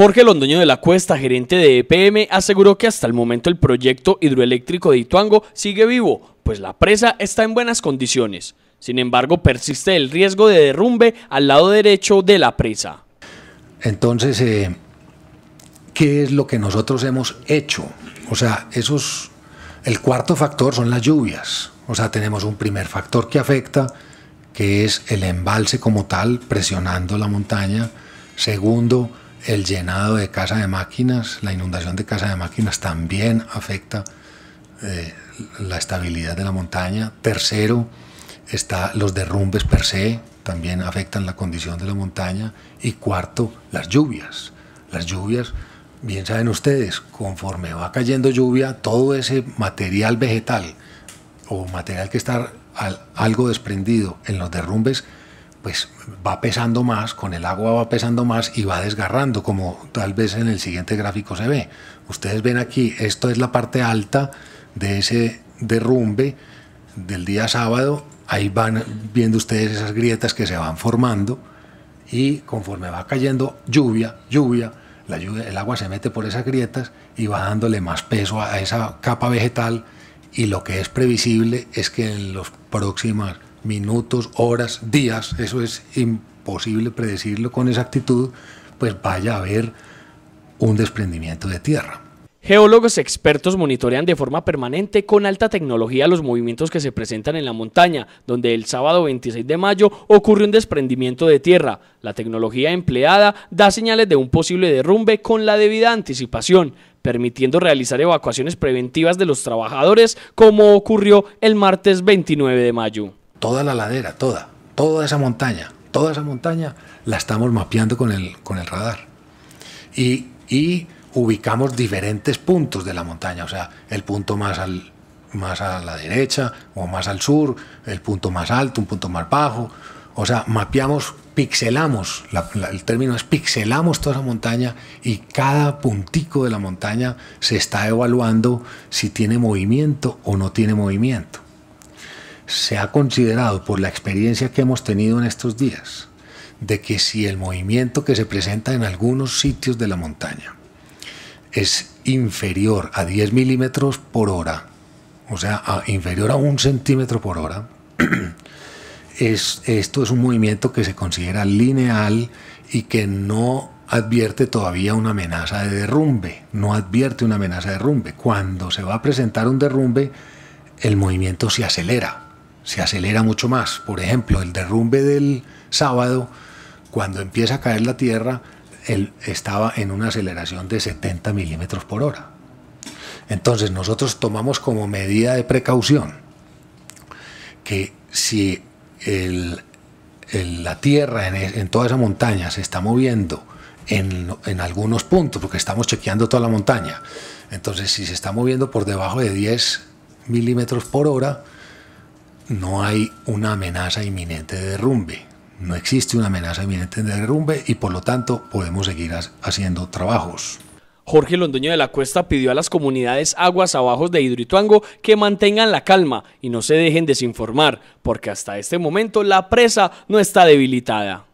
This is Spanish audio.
Jorge Londoño de la Cuesta, gerente de EPM, aseguró que hasta el momento el proyecto hidroeléctrico de Ituango sigue vivo, pues la presa está en buenas condiciones. Sin embargo, persiste el riesgo de derrumbe al lado derecho de la presa. Entonces, eh, ¿qué es lo que nosotros hemos hecho? O sea, esos, el cuarto factor son las lluvias. O sea, tenemos un primer factor que afecta, que es el embalse como tal, presionando la montaña. Segundo, el llenado de casa de máquinas, la inundación de casa de máquinas también afecta eh, la estabilidad de la montaña. Tercero, está los derrumbes per se, también afectan la condición de la montaña. Y cuarto, las lluvias. Las lluvias, bien saben ustedes, conforme va cayendo lluvia, todo ese material vegetal o material que está algo desprendido en los derrumbes, pues va pesando más, con el agua va pesando más y va desgarrando, como tal vez en el siguiente gráfico se ve. Ustedes ven aquí, esto es la parte alta de ese derrumbe del día sábado Ahí van viendo ustedes esas grietas que se van formando y conforme va cayendo lluvia, lluvia, la lluvia, el agua se mete por esas grietas y va dándole más peso a esa capa vegetal y lo que es previsible es que en los próximos minutos, horas, días, eso es imposible predecirlo con exactitud, pues vaya a haber un desprendimiento de tierra. Geólogos expertos monitorean de forma permanente con alta tecnología los movimientos que se presentan en la montaña, donde el sábado 26 de mayo ocurre un desprendimiento de tierra. La tecnología empleada da señales de un posible derrumbe con la debida anticipación, permitiendo realizar evacuaciones preventivas de los trabajadores, como ocurrió el martes 29 de mayo. Toda la ladera, toda, toda esa montaña, toda esa montaña la estamos mapeando con el, con el radar. Y, y ubicamos diferentes puntos de la montaña, o sea, el punto más, al, más a la derecha o más al sur, el punto más alto, un punto más bajo, o sea, mapeamos, pixelamos, el término es pixelamos toda esa montaña y cada puntico de la montaña se está evaluando si tiene movimiento o no tiene movimiento. Se ha considerado por la experiencia que hemos tenido en estos días de que si el movimiento que se presenta en algunos sitios de la montaña es inferior a 10 milímetros por hora, o sea, inferior a un centímetro por hora, es, esto es un movimiento que se considera lineal y que no advierte todavía una amenaza de derrumbe, no advierte una amenaza de derrumbe. Cuando se va a presentar un derrumbe, el movimiento se acelera, se acelera mucho más. Por ejemplo, el derrumbe del sábado, cuando empieza a caer la tierra, él estaba en una aceleración de 70 milímetros por hora. Entonces nosotros tomamos como medida de precaución que si la Tierra en, toda esa montaña se está moviendo en, en, algunos puntos, porque estamos chequeando toda la montaña, entonces si se está moviendo por debajo de 10 milímetros por hora, no hay una amenaza inminente de derrumbe no existe una amenaza inminente de derrumbe y por lo tanto podemos seguir haciendo trabajos. Jorge Londoño de la Cuesta pidió a las comunidades aguas abajo de Hidroituango que mantengan la calma y no se dejen desinformar, porque hasta este momento la presa no está debilitada.